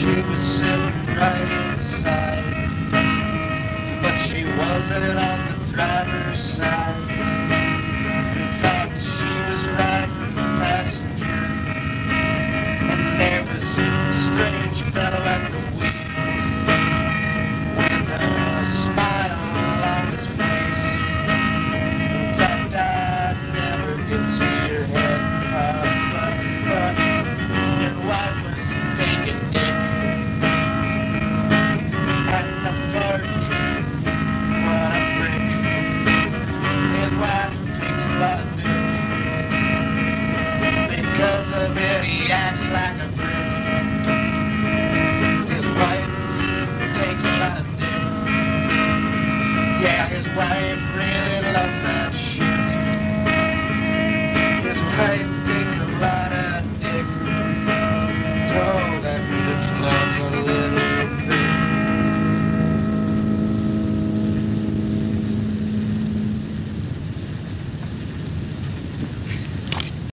She was sitting right inside, but she wasn't on the driver's side. In fact, she was riding the passenger, and there was a strange fellow at the wheel with a smile on his face. In fact, I never did see. that shit.